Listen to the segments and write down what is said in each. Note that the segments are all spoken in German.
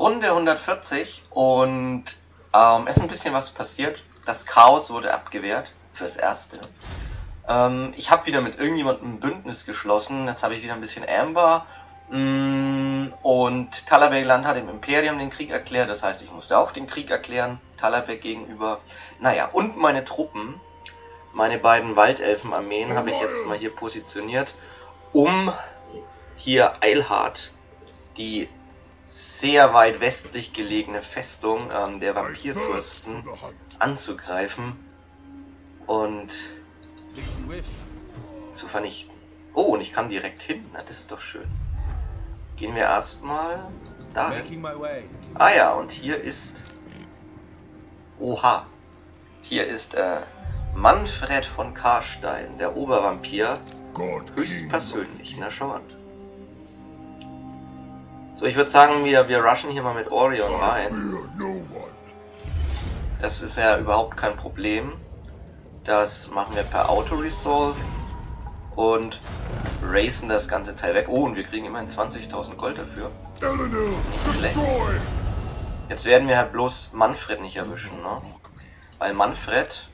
Runde 140 und ähm, es ist ein bisschen was passiert. Das Chaos wurde abgewehrt fürs Erste. Ähm, ich habe wieder mit irgendjemandem ein Bündnis geschlossen. Jetzt habe ich wieder ein bisschen Amber. Mm, und Talabek-Land hat dem Imperium den Krieg erklärt. Das heißt, ich musste auch den Krieg erklären. Talabek gegenüber. Naja, und meine Truppen, meine beiden Waldelfenarmeen, habe ich jetzt mal hier positioniert, um hier Eilhard, die sehr weit westlich gelegene Festung ähm, der Vampirfürsten, anzugreifen und zu vernichten. Oh, und ich kann direkt hin. Na, das ist doch schön. Gehen wir erstmal dahin. Ah ja, und hier ist... Oha. Hier ist äh, Manfred von Karstein, der Obervampir, höchstpersönlich. Na, schau an. So, ich würde sagen, wir, wir rushen hier mal mit Orion rein. Das ist ja überhaupt kein Problem. Das machen wir per Auto-Resolve und racen das ganze Teil weg. Oh, und wir kriegen immerhin 20.000 Gold dafür. Schlecht. Jetzt werden wir halt bloß Manfred nicht erwischen, ne? Weil Manfred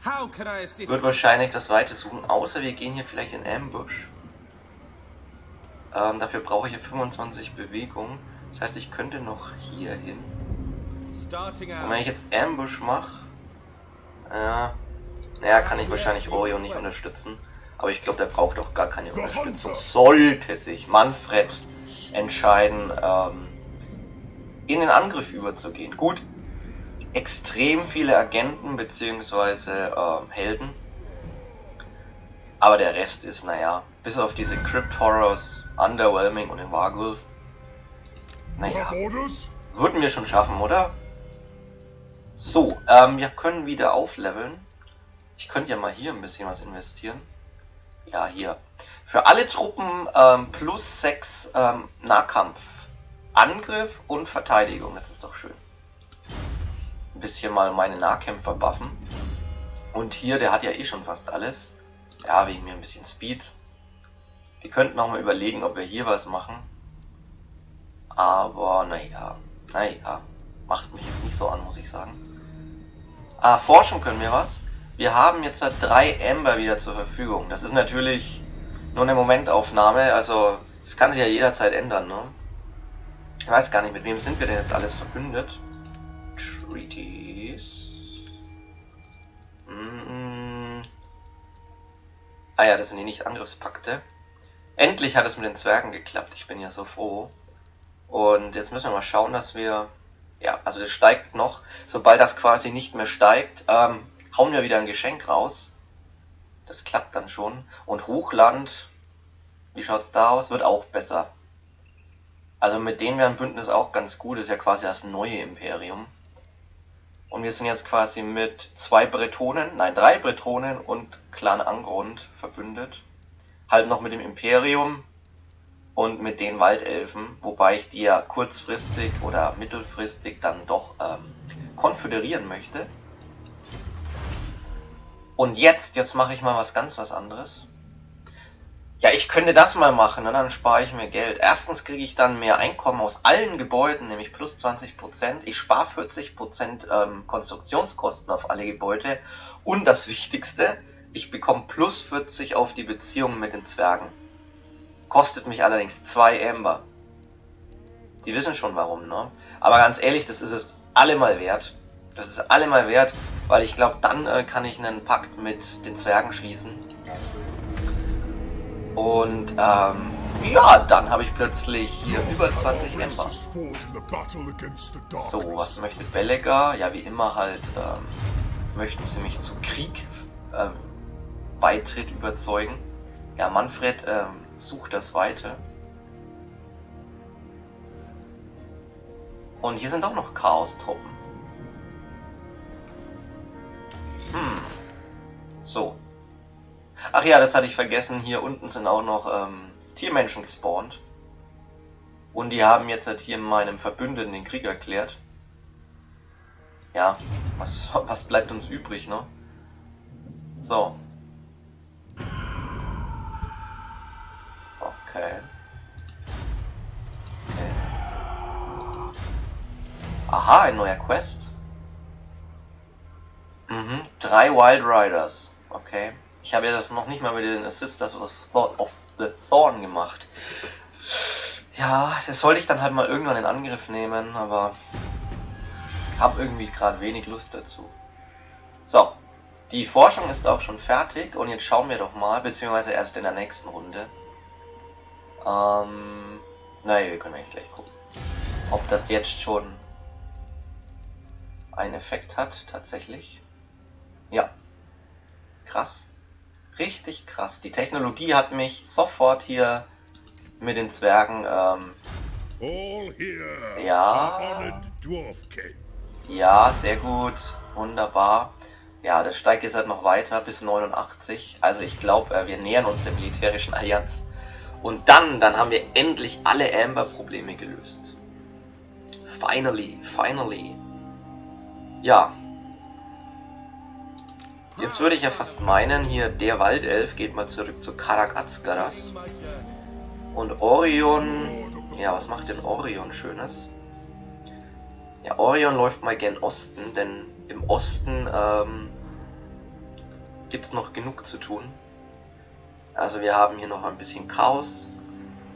wird wahrscheinlich das Weite suchen, außer wir gehen hier vielleicht in Ambush. Ähm, dafür brauche ich hier 25 Bewegungen. Das heißt, ich könnte noch hier hin. Und wenn ich jetzt Ambush mache, äh, naja, kann ich wahrscheinlich Orion nicht unterstützen. Aber ich glaube, der braucht auch gar keine Unterstützung. Sollte sich Manfred entscheiden, ähm, in den Angriff überzugehen. Gut, extrem viele Agenten bzw. Ähm, Helden. Aber der Rest ist, naja, bis auf diese Crypt Horrors, Underwhelming und den Wargulf. Naja, würden wir schon schaffen, oder? So, ähm, wir können wieder aufleveln. Ich könnte ja mal hier ein bisschen was investieren. Ja, hier. Für alle Truppen ähm, plus 6 ähm, Nahkampf. Angriff und Verteidigung. Das ist doch schön. Ein bisschen mal meine Nahkämpfer buffen. Und hier, der hat ja eh schon fast alles. Ja, wegen mir ein bisschen Speed. Wir könnten auch mal überlegen, ob wir hier was machen. Aber naja, naja, macht mich jetzt nicht so an, muss ich sagen. Ah, forschen können wir was. Wir haben jetzt halt drei Amber wieder zur Verfügung. Das ist natürlich nur eine Momentaufnahme, also das kann sich ja jederzeit ändern, ne? Ich weiß gar nicht, mit wem sind wir denn jetzt alles verbündet? Treaties. Mm. Ah ja, das sind die Nicht-Angriffspakte. Endlich hat es mit den Zwergen geklappt, ich bin ja so froh. Und jetzt müssen wir mal schauen, dass wir... Ja, also das steigt noch. Sobald das quasi nicht mehr steigt, ähm, hauen wir wieder ein Geschenk raus. Das klappt dann schon. Und Hochland, wie schaut's da aus? Wird auch besser. Also mit denen wäre ein Bündnis auch ganz gut. Das ist ja quasi das neue Imperium. Und wir sind jetzt quasi mit zwei Bretonen, nein, drei Bretonen und Clan Angrund verbündet. Halt noch mit dem Imperium und mit den Waldelfen, wobei ich die ja kurzfristig oder mittelfristig dann doch ähm, konföderieren möchte. Und jetzt, jetzt mache ich mal was ganz was anderes. Ja, ich könnte das mal machen, ne? dann spare ich mir Geld. Erstens kriege ich dann mehr Einkommen aus allen Gebäuden, nämlich plus 20%. Ich spare 40% ähm, Konstruktionskosten auf alle Gebäude. Und das Wichtigste, ich bekomme plus 40 auf die Beziehung mit den Zwergen. Kostet mich allerdings 2 Amber. Die wissen schon warum, ne? Aber ganz ehrlich, das ist es allemal wert. Das ist allemal wert, weil ich glaube, dann äh, kann ich einen Pakt mit den Zwergen schließen. Und ähm, ja, dann habe ich plötzlich hier über 20 Ember. So, was möchte Belegar? Ja, wie immer halt, ähm, möchten sie mich zu Krieg ähm, Beitritt überzeugen. Ja, Manfred ähm, sucht das Weite. Und hier sind auch noch Chaos-Truppen. Hm. So. Ach ja, das hatte ich vergessen. Hier unten sind auch noch ähm, Tiermenschen gespawnt. Und die haben jetzt halt hier meinem Verbündeten den Krieg erklärt. Ja, was, was bleibt uns übrig, ne? So. Okay. okay. Aha, ein neuer Quest. Mhm, drei Wild Riders. Okay. Ich habe ja das noch nicht mal mit den Assisters of, of the Thorn gemacht. Ja, das sollte ich dann halt mal irgendwann in Angriff nehmen, aber habe irgendwie gerade wenig Lust dazu. So, die Forschung ist auch schon fertig und jetzt schauen wir doch mal, beziehungsweise erst in der nächsten Runde. Ähm, naja, wir können eigentlich gleich gucken, ob das jetzt schon einen Effekt hat, tatsächlich. Ja, krass. Richtig krass. Die Technologie hat mich sofort hier mit den Zwergen, ähm, ja, ja, sehr gut, wunderbar. Ja, das steigt jetzt halt noch weiter bis 89. Also ich glaube, äh, wir nähern uns der militärischen Allianz. Und dann, dann haben wir endlich alle Amber-Probleme gelöst. Finally, finally. Ja. Jetzt würde ich ja fast meinen, hier der Waldelf geht mal zurück zu Karak Azkaras. Und Orion... Ja, was macht denn Orion Schönes? Ja, Orion läuft mal gern Osten, denn im Osten ähm, gibt es noch genug zu tun. Also wir haben hier noch ein bisschen Chaos.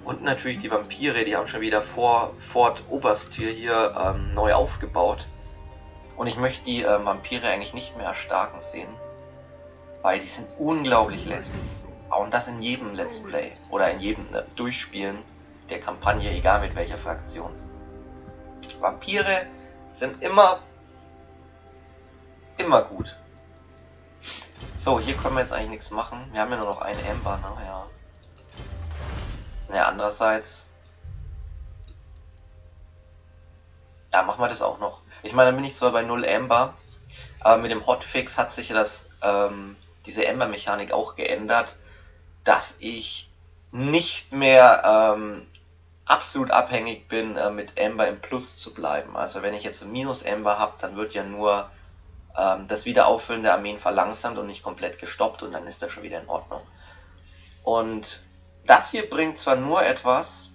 Und natürlich die Vampire, die haben schon wieder vor Fort Oberstür hier ähm, neu aufgebaut. Und ich möchte die ähm, Vampire eigentlich nicht mehr erstarken sehen. Weil die sind unglaublich lästig. Und das in jedem Let's Play. Oder in jedem äh, Durchspielen der Kampagne, egal mit welcher Fraktion. Vampire sind immer, immer gut. So, hier können wir jetzt eigentlich nichts machen. Wir haben ja nur noch eine Ember, naja. Naja, andererseits... Ja, machen wir das auch noch. Ich meine, dann bin ich zwar bei 0 Ember, aber mit dem Hotfix hat sich ja das, ähm, diese Ember-Mechanik auch geändert, dass ich nicht mehr ähm, absolut abhängig bin, äh, mit Ember im Plus zu bleiben. Also wenn ich jetzt minus Ember habe, dann wird ja nur ähm, das Wiederauffüllen der Armeen verlangsamt und nicht komplett gestoppt und dann ist das schon wieder in Ordnung. Und das hier bringt zwar nur etwas,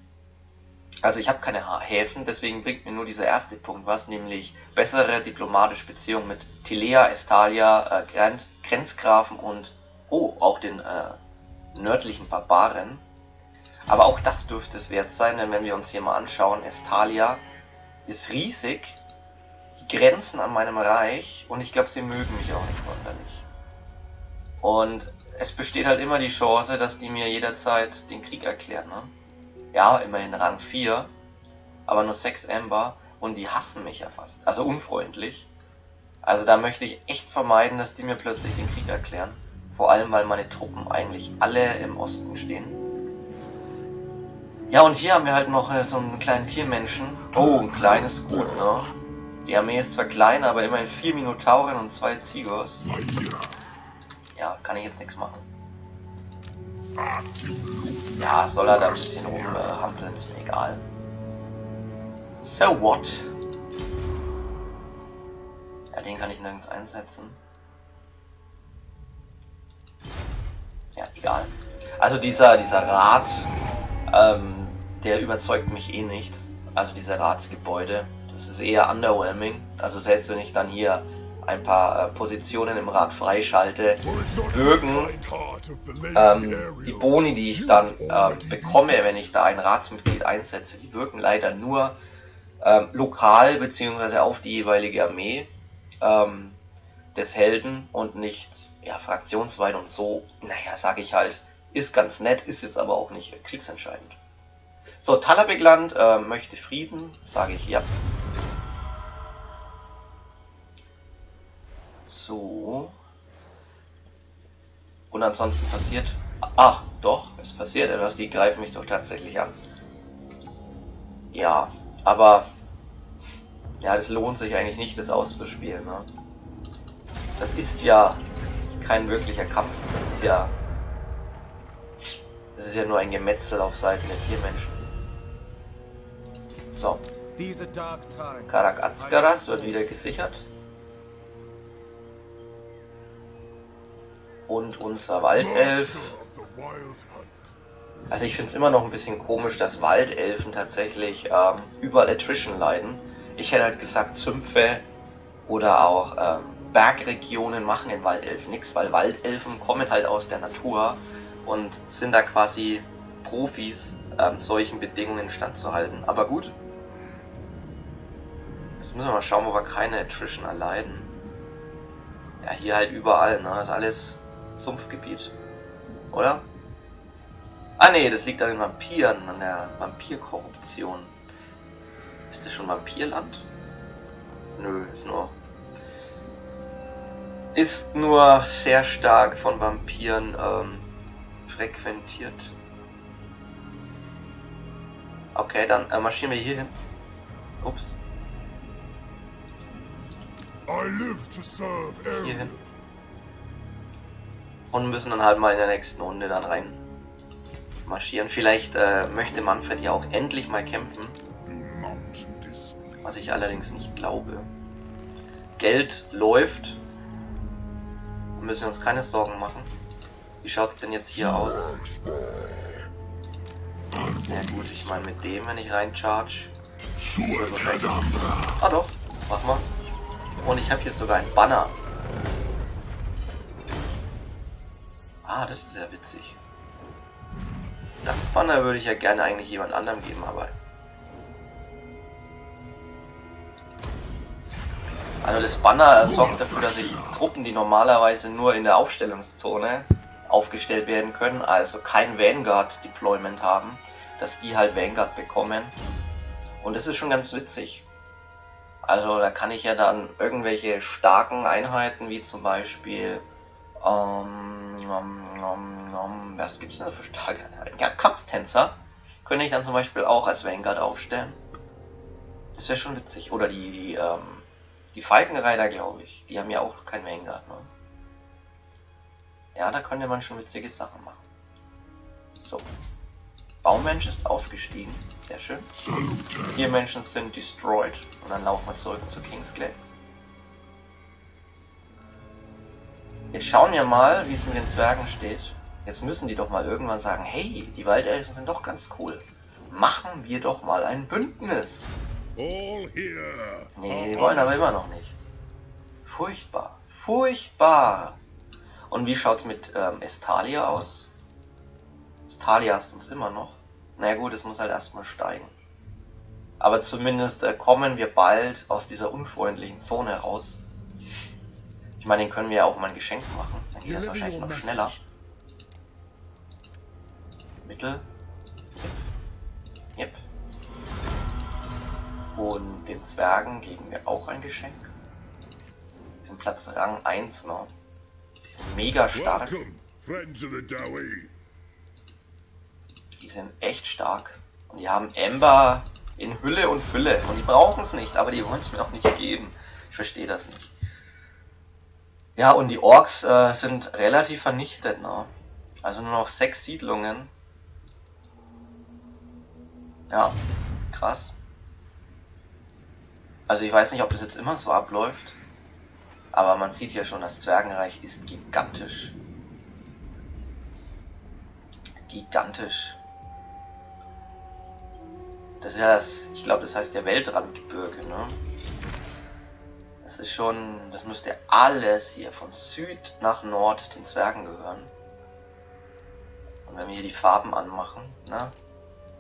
also ich habe keine Häfen, deswegen bringt mir nur dieser erste Punkt was, nämlich bessere diplomatische Beziehungen mit Tilea, Estalia, äh, Grenz Grenzgrafen und, oh, auch den äh, nördlichen Barbaren. Aber auch das dürfte es wert sein, denn wenn wir uns hier mal anschauen, Estalia ist riesig die Grenzen an meinem Reich und ich glaube, sie mögen mich auch nicht sonderlich. Und es besteht halt immer die Chance, dass die mir jederzeit den Krieg erklären. Ne? Ja, immerhin Rang 4, aber nur 6 Ember und die hassen mich ja fast. Also unfreundlich. Also da möchte ich echt vermeiden, dass die mir plötzlich den Krieg erklären. Vor allem, weil meine Truppen eigentlich alle im Osten stehen. Ja, und hier haben wir halt noch äh, so einen kleinen Tiermenschen. Oh, ein kleines Gut, ne? Die Armee ist zwar klein, aber immerhin vier Minotauren und zwei Zigos. Ja, kann ich jetzt nichts machen. Ja, soll er da ein bisschen rumhampeln, äh, ist mir egal. So what? Ja, den kann ich nirgends einsetzen. Ja, egal. Also dieser, dieser Rat, ähm, der überzeugt mich eh nicht. Also diese Ratsgebäude. Das ist eher underwhelming. Also selbst wenn ich dann hier ein paar äh, Positionen im Rad freischalte, wirken ähm, die Boni, die ich dann äh, bekomme, wenn ich da ein Ratsmitglied einsetze, die wirken leider nur ähm, lokal bzw. auf die jeweilige Armee ähm, des Helden und nicht ja, fraktionsweit und so, naja, sage ich halt, ist ganz nett, ist jetzt aber auch nicht kriegsentscheidend. So, Talabegland äh, möchte Frieden, sage ich ja. So. Und ansonsten passiert... Ach, doch, es passiert etwas. Die greifen mich doch tatsächlich an. Ja, aber... Ja, das lohnt sich eigentlich nicht, das auszuspielen. Ne? Das ist ja kein wirklicher Kampf. Das ist ja... Das ist ja nur ein Gemetzel auf Seiten der Tiermenschen. So. Karak Azkaras wird wieder gesichert. Und unser Waldelf. Also ich finde es immer noch ein bisschen komisch, dass Waldelfen tatsächlich ähm, überall Attrition leiden. Ich hätte halt gesagt Zümpfe oder auch ähm, Bergregionen machen in Waldelfen nichts, weil Waldelfen kommen halt aus der Natur und sind da quasi Profis, ähm, solchen Bedingungen standzuhalten. Aber gut. Jetzt müssen wir mal schauen, wo wir keine Attrition erleiden. Ja, hier halt überall, ne? Das ist alles Sumpfgebiet. Oder? Ah ne, das liegt an den Vampiren, an der Vampirkorruption. Ist das schon Vampirland? Nö, ist nur. Ist nur sehr stark von Vampiren ähm, frequentiert. Okay, dann äh, marschieren wir hier hin. Ups. Hier hin. Und müssen dann halt mal in der nächsten Runde dann rein marschieren. Vielleicht äh, möchte Manfred ja auch endlich mal kämpfen. Was ich allerdings nicht glaube. Geld läuft. Da müssen wir uns keine Sorgen machen. Wie schaut es denn jetzt hier aus? Ja gut, ich meine mit dem, wenn ich reincharge. Das wahrscheinlich Ah doch, mach mal. Und ich habe hier sogar ein Banner. Ah, das ist sehr witzig. Das Banner würde ich ja gerne eigentlich jemand anderem geben, aber... Also das Banner sorgt dafür, dass ich Truppen, die normalerweise nur in der Aufstellungszone aufgestellt werden können, also kein Vanguard-Deployment haben, dass die halt Vanguard bekommen. Und das ist schon ganz witzig. Also da kann ich ja dann irgendwelche starken Einheiten, wie zum Beispiel um, um, um, was gibt's denn da für Einheiten? Ja, Kampftänzer könnte ich dann zum Beispiel auch als Vanguard aufstellen. Das wäre schon witzig. Oder die, die, ähm, die Falkenreiter, glaube ich. Die haben ja auch kein Vanguard, ne? Ja, da könnte man schon witzige Sachen machen. So. Baumensch ist aufgestiegen. Sehr schön. Tiermenschen sind destroyed. Und dann laufen wir zurück zu Kingsglaive. Jetzt schauen wir mal, wie es mit den Zwergen steht. Jetzt müssen die doch mal irgendwann sagen, hey, die Waldelfen sind doch ganz cool. Machen wir doch mal ein Bündnis. Nee, die wollen aber immer noch nicht. Furchtbar. Furchtbar. Und wie schaut's mit ähm, Estalia aus? Estalia ist uns immer noch. Na naja, gut, es muss halt erstmal steigen. Aber zumindest äh, kommen wir bald aus dieser unfreundlichen Zone raus. Ich meine, den können wir ja auch mal ein Geschenk machen. Dann geht das wahrscheinlich noch schneller. Mittel. Yep. Und den Zwergen geben wir auch ein Geschenk. Die sind Platz Rang 1 noch. Die sind mega stark. Die sind echt stark. Und die haben Ember in Hülle und Fülle. Und die brauchen es nicht, aber die wollen es mir auch nicht geben. Ich verstehe das nicht. Ja, und die Orks äh, sind relativ vernichtet. Ne? Also nur noch sechs Siedlungen. Ja, krass. Also ich weiß nicht, ob das jetzt immer so abläuft. Aber man sieht ja schon, das Zwergenreich ist gigantisch. Gigantisch. Das ist ja das, ich glaube, das heißt ja Weltrandgebirge, ne? Das ist schon, das müsste alles hier von Süd nach Nord den Zwergen gehören. Und wenn wir hier die Farben anmachen, ne?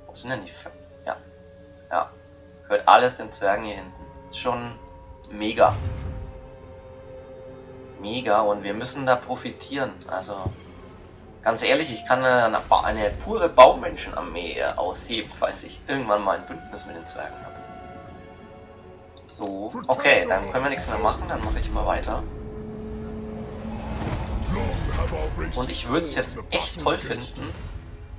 Wo sind denn die Farben? Ja. Ja. Gehört alles den Zwergen hier hinten. Schon mega. Mega und wir müssen da profitieren. Also, ganz ehrlich, ich kann eine, eine pure Baumenschenarmee ausheben, falls ich irgendwann mal ein Bündnis mit den Zwergen. So, okay, dann können wir nichts mehr machen, dann mache ich mal weiter. Und ich würde es jetzt echt toll finden,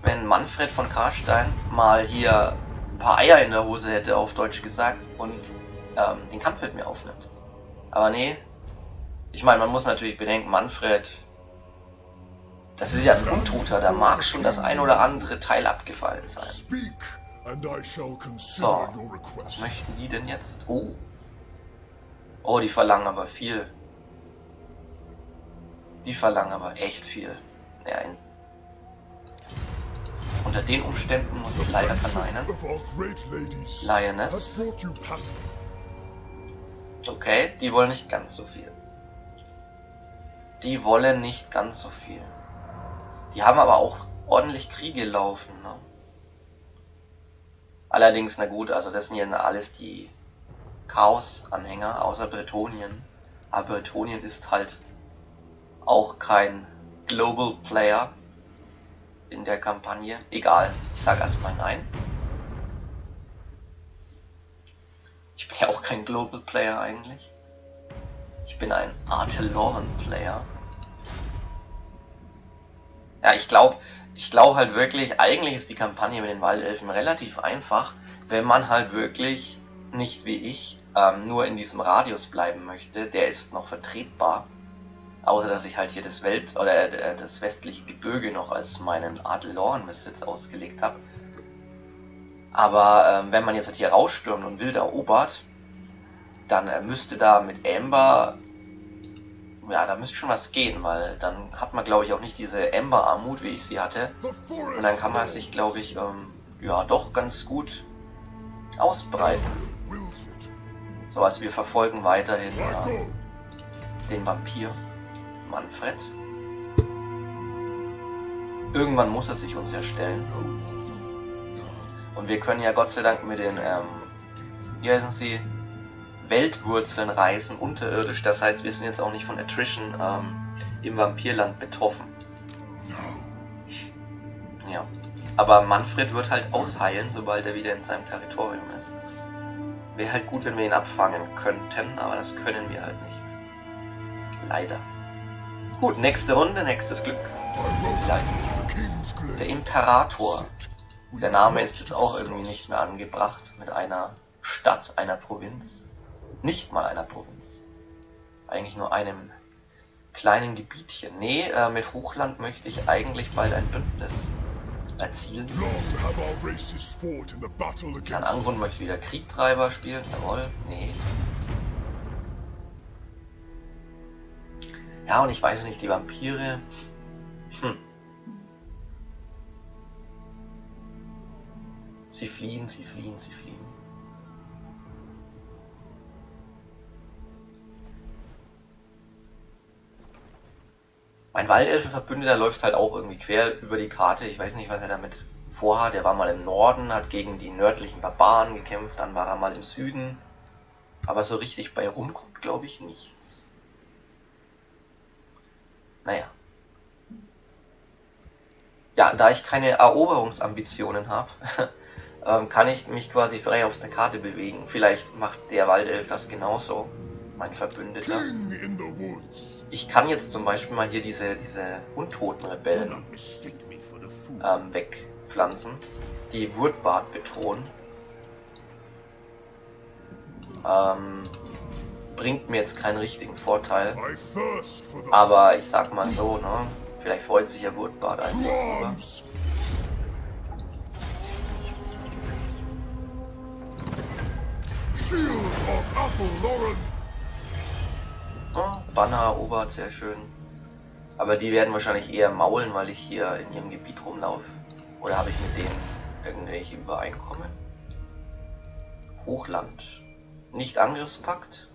wenn Manfred von Karstein mal hier ein paar Eier in der Hose hätte, auf Deutsch gesagt, und ähm, den Kampf mit mir aufnimmt. Aber nee, ich meine, man muss natürlich bedenken, Manfred, das ist ja ein Untoter, da mag schon das ein oder andere Teil abgefallen sein. So, was möchten die denn jetzt? Oh. Oh, die verlangen aber viel. Die verlangen aber echt viel. Ja, unter den Umständen muss ich leider verneinen. Lioness. Okay, die wollen nicht ganz so viel. Die wollen nicht ganz so viel. Die haben aber auch ordentlich Kriege laufen. Ne? Allerdings, na gut, also das sind ja alles die Chaos-Anhänger, außer Bretonien. Aber Bretonien ist halt auch kein Global Player in der Kampagne. Egal, ich sage erstmal nein. Ich bin ja auch kein Global Player eigentlich. Ich bin ein Arteloren Player. Ja, ich glaube, ich glaube halt wirklich, eigentlich ist die Kampagne mit den Waldelfen relativ einfach, wenn man halt wirklich nicht wie ich ähm, nur in diesem Radius bleiben möchte. Der ist noch vertretbar. Außer dass ich halt hier das Welt oder äh, das westliche Gebirge noch als meinen Adelorenbesitz ausgelegt habe. Aber ähm, wenn man jetzt halt hier rausstürmt und wild erobert, dann äh, müsste da mit Amber, ja, da müsste schon was gehen, weil dann hat man, glaube ich, auch nicht diese Amber-Armut, wie ich sie hatte. Und dann kann man sich, glaube ich, ähm, ja, doch ganz gut ausbreiten. So, also wir verfolgen weiterhin äh, den Vampir. Manfred. Irgendwann muss er sich uns ja stellen. Und wir können ja Gott sei Dank mit den, ähm, wie heißen sie, Weltwurzeln reisen, unterirdisch. Das heißt, wir sind jetzt auch nicht von Attrition ähm, im Vampirland betroffen. Ja. Aber Manfred wird halt ausheilen, sobald er wieder in seinem Territorium ist. Wäre halt gut, wenn wir ihn abfangen könnten, aber das können wir halt nicht. Leider. Gut, nächste Runde, nächstes Glück. Der Imperator. Der Name ist jetzt auch irgendwie nicht mehr angebracht mit einer Stadt, einer Provinz. Nicht mal einer Provinz. Eigentlich nur einem kleinen Gebietchen. Nee, äh, mit Hochland möchte ich eigentlich bald ein Bündnis erzielen. Kein Angrund möchte wieder Kriegtreiber spielen. Jawohl. Nee. Ja, und ich weiß nicht, die Vampire. Hm. Sie fliehen, sie fliehen, sie fliehen. Mein Waldelfenverbündeter läuft halt auch irgendwie quer über die Karte. Ich weiß nicht, was er damit vorhat. Er war mal im Norden, hat gegen die nördlichen Barbaren gekämpft, dann war er mal im Süden. Aber so richtig bei rumkommt, glaube ich, nicht. Naja. Ja, da ich keine Eroberungsambitionen habe, ähm, kann ich mich quasi frei auf der Karte bewegen. Vielleicht macht der Waldelf das genauso, mein Verbündeter. Ich kann jetzt zum Beispiel mal hier diese, diese untoten Rebellen ähm, wegpflanzen, die Wurtbart bedrohen. Ähm, bringt mir jetzt keinen richtigen Vorteil. Aber ich sag mal so, ne? Vielleicht freut sich ja Wurtbart einfach drüber. Oh, Banner erobert, sehr schön. Aber die werden wahrscheinlich eher maulen, weil ich hier in ihrem Gebiet rumlaufe. Oder habe ich mit denen irgendwelche Übereinkommen? Hochland. Nicht Angriffspakt?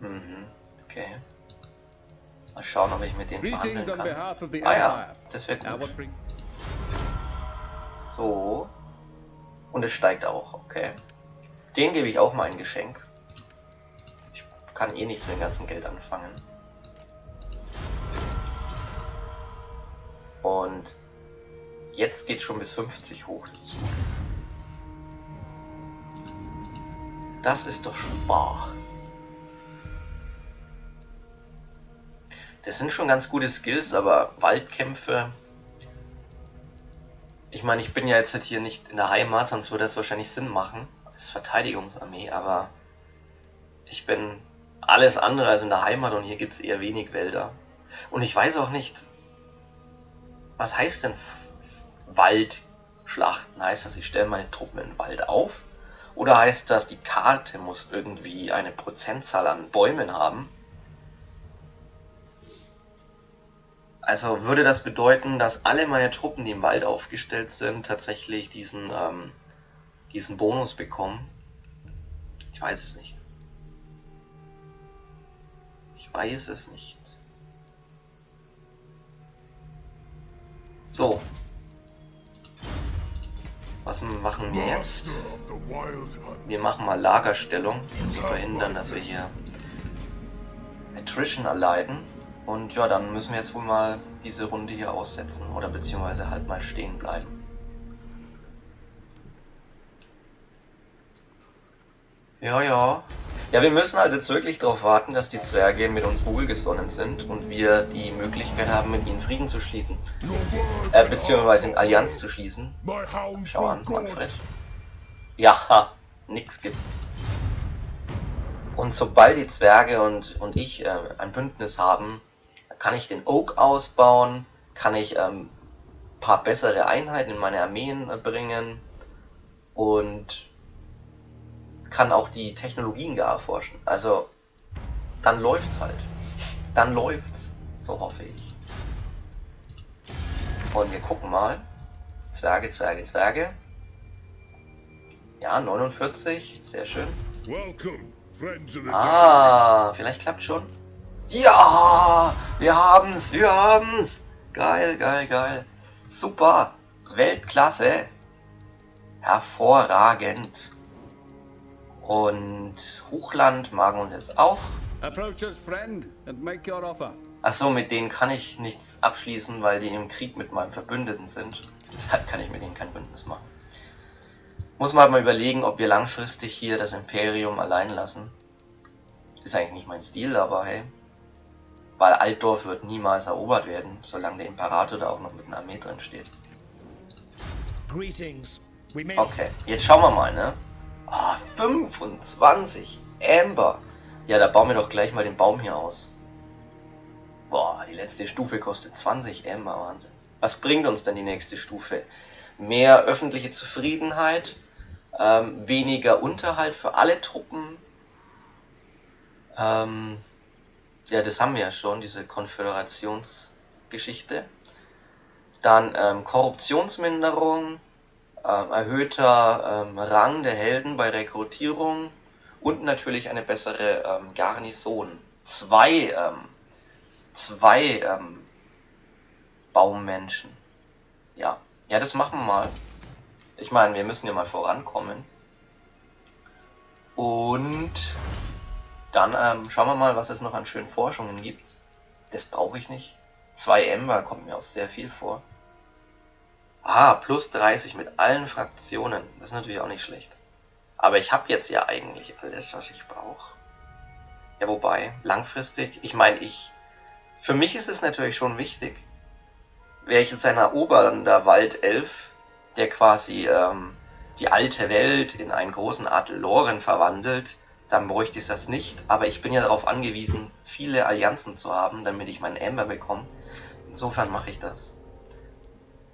Mhm, okay. Mal schauen, ob ich mit denen verhandeln kann. Ah ja, das wäre gut. So. Und es steigt auch, okay. Den gebe ich auch mal ein Geschenk. Kann eh nichts mit dem ganzen Geld anfangen. Und jetzt geht schon bis 50 hoch, das ist gut. Das ist doch schon bar. Das sind schon ganz gute Skills, aber Waldkämpfe. Ich meine, ich bin ja jetzt halt hier nicht in der Heimat, sonst würde das wahrscheinlich Sinn machen. Ist Verteidigungsarmee, aber ich bin alles andere als in der Heimat und hier gibt es eher wenig Wälder. Und ich weiß auch nicht, was heißt denn Waldschlachten? Heißt das, ich stelle meine Truppen den Wald auf? Oder heißt das, die Karte muss irgendwie eine Prozentzahl an Bäumen haben? Also würde das bedeuten, dass alle meine Truppen, die im Wald aufgestellt sind, tatsächlich diesen, ähm, diesen Bonus bekommen? Ich weiß es nicht. Ich weiß es nicht. So. Was machen wir jetzt? Wir machen mal Lagerstellung, um zu verhindern, dass wir hier Attrition erleiden. Und ja, dann müssen wir jetzt wohl mal diese Runde hier aussetzen oder beziehungsweise halt mal stehen bleiben. Ja, ja. Ja, wir müssen halt jetzt wirklich darauf warten, dass die Zwerge mit uns wohlgesonnen sind und wir die Möglichkeit haben, mit ihnen Frieden zu schließen. Äh, beziehungsweise in Allianz zu schließen. Schau an, Manfred. Ja, nix gibt's. Und sobald die Zwerge und, und ich äh, ein Bündnis haben, kann ich den Oak ausbauen, kann ich ähm, paar bessere Einheiten in meine Armeen äh, bringen und kann auch die Technologien gar erforschen. Also, dann läuft's halt. Dann läuft's. So hoffe ich. Und wir gucken mal. Zwerge, Zwerge, Zwerge. Ja, 49. Sehr schön. Ah, vielleicht klappt schon. Ja, wir haben's, wir haben's. Geil, geil, geil. Super. Weltklasse. Hervorragend. Und Hochland mag uns jetzt auch. Achso, mit denen kann ich nichts abschließen, weil die im Krieg mit meinem Verbündeten sind. Deshalb kann ich mit denen kein Bündnis machen. Muss man halt mal überlegen, ob wir langfristig hier das Imperium allein lassen. Ist eigentlich nicht mein Stil, aber hey. Weil Altdorf wird niemals erobert werden, solange der Imperator da auch noch mit einer Armee drin steht. Okay, jetzt schauen wir mal, ne? Ah, oh, 25. Amber. Ja, da bauen wir doch gleich mal den Baum hier aus. Boah, die letzte Stufe kostet 20 Amber. Wahnsinn. Was bringt uns denn die nächste Stufe? Mehr öffentliche Zufriedenheit, ähm, weniger Unterhalt für alle Truppen. Ähm, ja, das haben wir ja schon, diese Konföderationsgeschichte. Dann ähm, Korruptionsminderung, erhöhter ähm, Rang der Helden bei Rekrutierung und natürlich eine bessere ähm, Garnison. Zwei, ähm, zwei ähm, Baummenschen. Ja. ja, das machen wir mal. Ich meine, wir müssen ja mal vorankommen. Und dann ähm, schauen wir mal, was es noch an schönen Forschungen gibt. Das brauche ich nicht. 2 Ember kommt mir auch sehr viel vor. Ah, plus 30 mit allen Fraktionen. Das ist natürlich auch nicht schlecht. Aber ich habe jetzt ja eigentlich alles, was ich brauche. Ja, wobei, langfristig, ich meine, ich. Für mich ist es natürlich schon wichtig. Wäre ich jetzt ein erobernder Waldelf, der quasi ähm, die alte Welt in einen großen Adel Loren verwandelt, dann bräuchte ich das nicht. Aber ich bin ja darauf angewiesen, viele Allianzen zu haben, damit ich meinen Amber bekomme. Insofern mache ich das.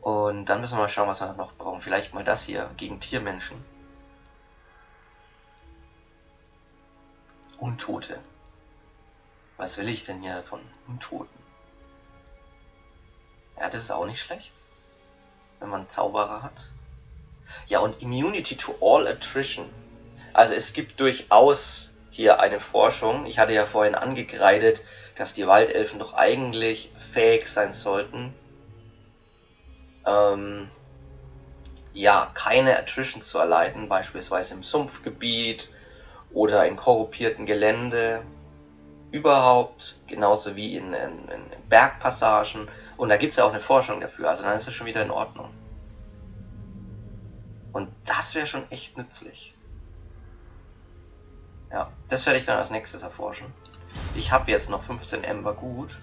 Und dann müssen wir mal schauen, was wir noch brauchen. Vielleicht mal das hier gegen Tiermenschen. Untote. Was will ich denn hier von Untoten? Ja, das ist auch nicht schlecht. Wenn man Zauberer hat. Ja, und Immunity to all attrition. Also es gibt durchaus hier eine Forschung. Ich hatte ja vorhin angekreidet, dass die Waldelfen doch eigentlich fähig sein sollten, ähm, ja, keine Attrition zu erleiden, beispielsweise im Sumpfgebiet oder in korrupierten Gelände, überhaupt, genauso wie in, in, in Bergpassagen. Und da gibt es ja auch eine Forschung dafür, also dann ist es schon wieder in Ordnung. Und das wäre schon echt nützlich. Ja, das werde ich dann als nächstes erforschen. Ich habe jetzt noch 15 Ember gut.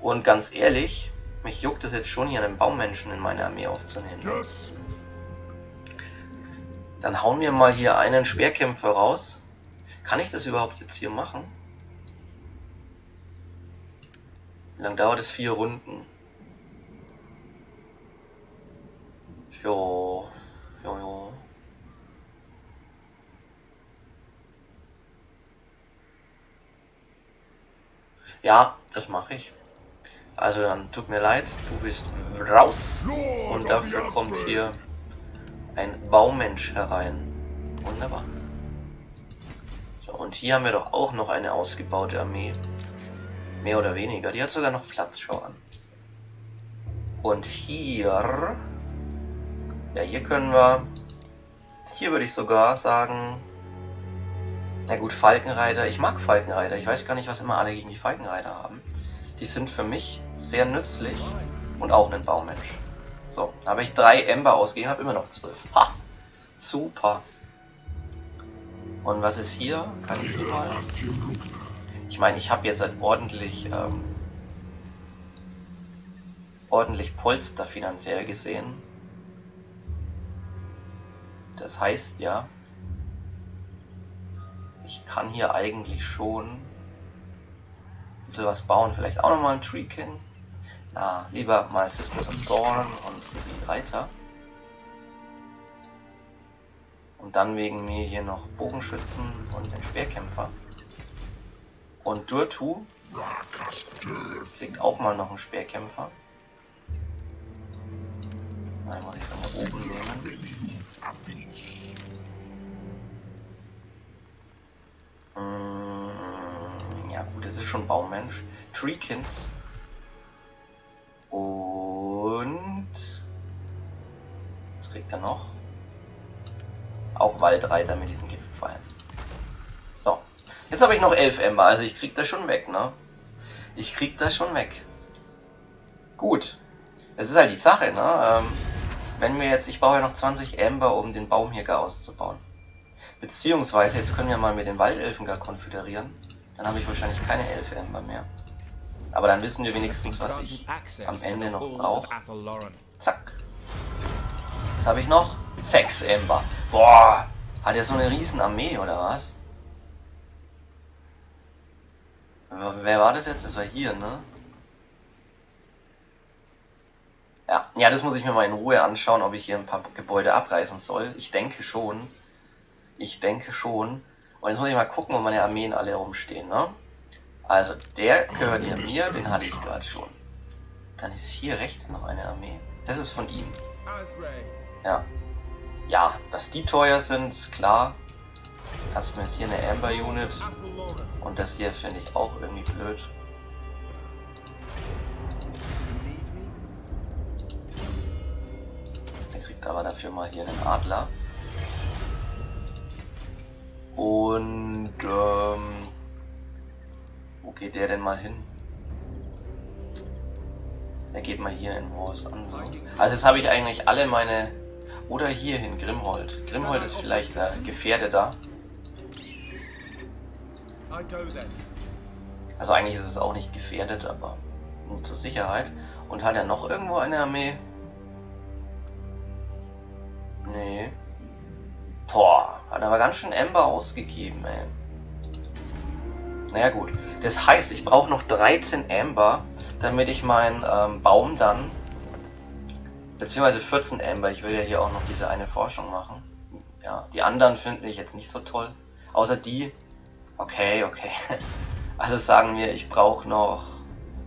Und ganz ehrlich, mich juckt es jetzt schon, hier einen Baummenschen in meine Armee aufzunehmen. Yes. Dann hauen wir mal hier einen Speerkämpfer raus. Kann ich das überhaupt jetzt hier machen? Wie lange dauert es? Vier Runden. Jo, jo, jo. Ja, das mache ich. Also dann tut mir leid, du bist raus. Und dafür kommt hier ein Baumensch herein. Wunderbar. und hier haben wir doch auch noch eine ausgebaute Armee. Mehr oder weniger. Die hat sogar noch Platz, schau an. Und hier... Ja, hier können wir... Hier würde ich sogar sagen... Na gut, Falkenreiter. Ich mag Falkenreiter. Ich weiß gar nicht, was immer alle gegen die Falkenreiter haben. Die sind für mich sehr nützlich und auch ein Baumensch. So, da habe ich drei Ember ausgegeben, habe immer noch zwölf. Ha! Super. Und was ist hier? Kann ich hier mal... Ich meine, ich habe jetzt halt ordentlich... Ähm, ordentlich Polster finanziell gesehen. Das heißt ja, ich kann hier eigentlich schon bisschen was bauen. Vielleicht auch nochmal ein Treekin. Na, lieber mal Sisters of Dawn und die Reiter. Und dann wegen mir hier noch Bogenschützen und den Speerkämpfer. Und Durtu kriegt auch mal noch einen Speerkämpfer. Nein, muss ich von hier oben nehmen. Schon Baumensch. Treekins. Und... Was kriegt er noch? Auch Waldreiter mit diesen Giftpfeilen. So. Jetzt habe ich noch 11 Ember, also ich krieg das schon weg, ne? Ich krieg das schon weg. Gut. Es ist halt die Sache, ne? Ähm, wenn wir jetzt, ich brauche ja noch 20 Ember, um den Baum hier gar auszubauen. Beziehungsweise, jetzt können wir mal mit den Waldelfen gar konföderieren. Dann habe ich wahrscheinlich keine 11 Ember mehr. Aber dann wissen wir wenigstens, was ich am Ende noch brauche. Zack. Jetzt habe ich noch 6 Ember. Boah, hat er so eine riesen Armee oder was? Wer war das jetzt? Das war hier, ne? Ja, ja, das muss ich mir mal in Ruhe anschauen, ob ich hier ein paar Gebäude abreißen soll. Ich denke schon. Ich denke schon. Und jetzt muss ich mal gucken, wo meine Armeen alle rumstehen, ne? Also, der gehört ja mir, den hatte ich gerade schon. Dann ist hier rechts noch eine Armee. Das ist von ihm. Ja. Ja, dass die teuer sind, ist klar. Hast mir jetzt hier eine Amber Unit. Und das hier finde ich auch irgendwie blöd. kriegt aber dafür mal hier einen Adler. Und ähm, wo geht der denn mal hin? Er geht mal hier in Wars an. Also jetzt habe ich eigentlich alle meine... Oder hier hin, Grimhold. Grimhold ist vielleicht äh, gefährdeter. Also eigentlich ist es auch nicht gefährdet, aber nur zur Sicherheit. Und hat er noch irgendwo eine Armee? Nee. Boah, hat aber ganz schön Ember ausgegeben, ey. Naja gut. Das heißt, ich brauche noch 13 Amber, damit ich meinen ähm, Baum dann... Beziehungsweise 14 Amber. Ich will ja hier auch noch diese eine Forschung machen. Ja, die anderen finde ich jetzt nicht so toll. Außer die... Okay, okay. Also sagen wir, ich brauche noch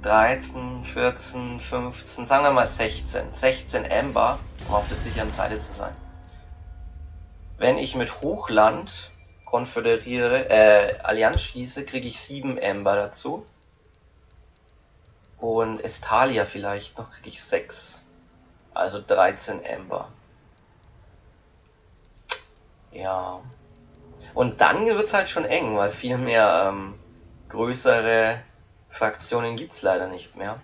13, 14, 15, sagen wir mal 16. 16 Amber, um auf der sicheren Seite zu sein wenn ich mit Hochland konföderiere, äh, Allianz schließe, kriege ich 7 Ember dazu. Und Estalia vielleicht noch kriege ich 6. Also 13 Ember. Ja. Und dann wird es halt schon eng, weil viel mehr ähm, größere Fraktionen gibt es leider nicht mehr.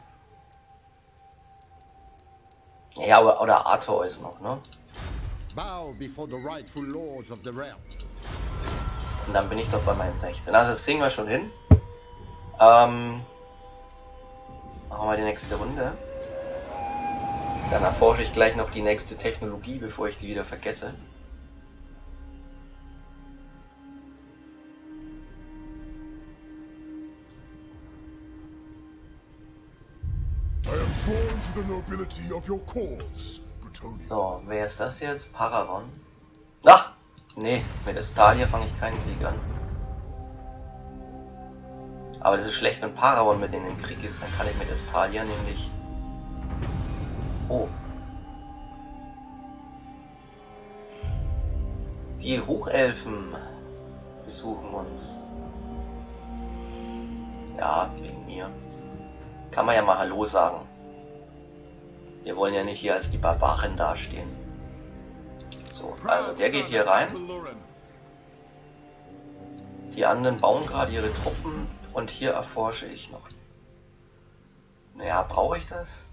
Ja, aber, oder Arthur ist noch, ne? Bow before the rightful lords of the realm. Und dann bin ich doch bei meinen 16. Also das kriegen wir schon hin. Ähm, machen wir die nächste Runde. Dann erforsche ich gleich noch die nächste Technologie, bevor ich die wieder vergesse. I am drawn to the nobility of your cause. So, wer ist das jetzt? Paragon? Ach! Nee, mit Estalia fange ich keinen Krieg an. Aber das ist schlecht, wenn Paragon mit in den Krieg ist, dann kann ich mit Estalia nämlich... Oh. Die Hochelfen besuchen uns. Ja, wegen mir. Kann man ja mal Hallo sagen. Wir wollen ja nicht hier als die Barbaren dastehen. So, also der geht hier rein. Die anderen bauen gerade ihre Truppen und hier erforsche ich noch. Naja, brauche ich das?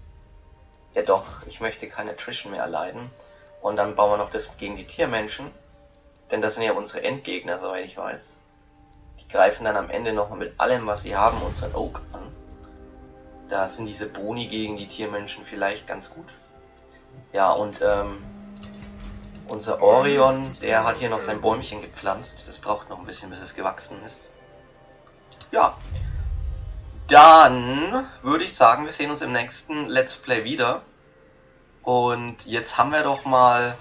Ja doch, ich möchte keine Attrition mehr erleiden. Und dann bauen wir noch das gegen die Tiermenschen. Denn das sind ja unsere Endgegner, soweit ich weiß. Die greifen dann am Ende nochmal mit allem, was sie haben, unseren Oak an. Da sind diese Boni gegen die Tiermenschen vielleicht ganz gut. Ja, und ähm, unser Orion, der hat hier noch sein Bäumchen gepflanzt. Das braucht noch ein bisschen, bis es gewachsen ist. Ja. Dann würde ich sagen, wir sehen uns im nächsten Let's Play wieder. Und jetzt haben wir doch mal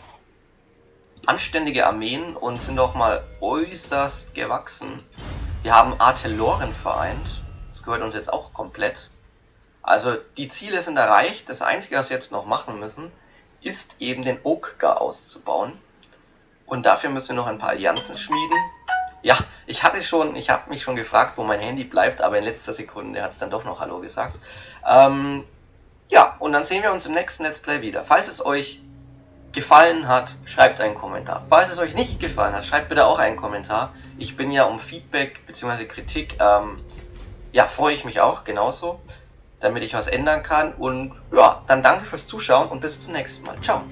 anständige Armeen und sind doch mal äußerst gewachsen. Wir haben Artelloren vereint. Das gehört uns jetzt auch komplett. Also die Ziele sind erreicht. Das Einzige, was wir jetzt noch machen müssen, ist eben den Oakgar auszubauen. Und dafür müssen wir noch ein paar Allianzen schmieden. Ja, ich hatte schon, ich habe mich schon gefragt, wo mein Handy bleibt, aber in letzter Sekunde hat es dann doch noch Hallo gesagt. Ähm, ja, und dann sehen wir uns im nächsten Let's Play wieder. Falls es euch gefallen hat, schreibt einen Kommentar. Falls es euch nicht gefallen hat, schreibt bitte auch einen Kommentar. Ich bin ja um Feedback bzw. Kritik, ähm, ja, freue ich mich auch genauso, damit ich was ändern kann. Und ja, dann danke fürs Zuschauen und bis zum nächsten Mal. Ciao.